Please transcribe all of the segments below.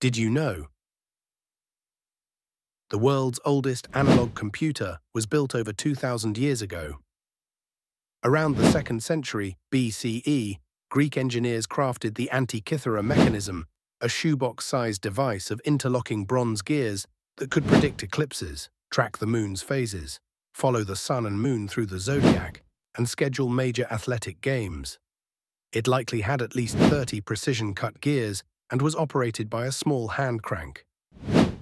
Did you know? The world's oldest analog computer was built over 2,000 years ago. Around the 2nd century BCE, Greek engineers crafted the Antikythera mechanism, a shoebox-sized device of interlocking bronze gears that could predict eclipses, track the moon's phases, follow the sun and moon through the zodiac, and schedule major athletic games. It likely had at least 30 precision-cut gears and was operated by a small hand crank.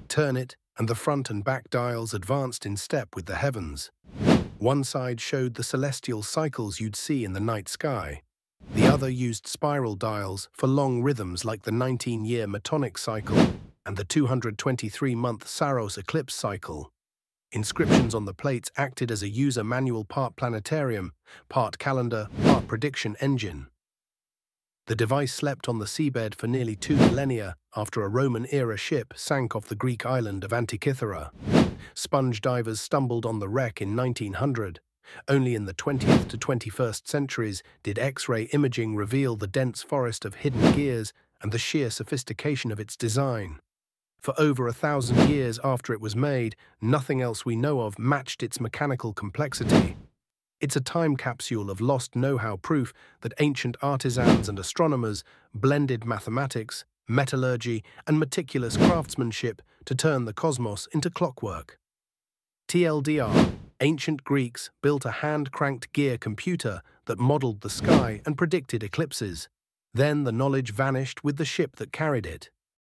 Turn it, and the front and back dials advanced in step with the heavens. One side showed the celestial cycles you'd see in the night sky. The other used spiral dials for long rhythms like the 19-year Metonic cycle and the 223-month Saros eclipse cycle. Inscriptions on the plates acted as a user manual part planetarium, part calendar, part prediction engine. The device slept on the seabed for nearly two millennia after a Roman-era ship sank off the Greek island of Antikythera. Sponge divers stumbled on the wreck in 1900. Only in the 20th to 21st centuries did X-ray imaging reveal the dense forest of hidden gears and the sheer sophistication of its design. For over a thousand years after it was made, nothing else we know of matched its mechanical complexity. It's a time capsule of lost know-how proof that ancient artisans and astronomers blended mathematics, metallurgy, and meticulous craftsmanship to turn the cosmos into clockwork. TLDR, ancient Greeks built a hand-cranked gear computer that modeled the sky and predicted eclipses. Then the knowledge vanished with the ship that carried it.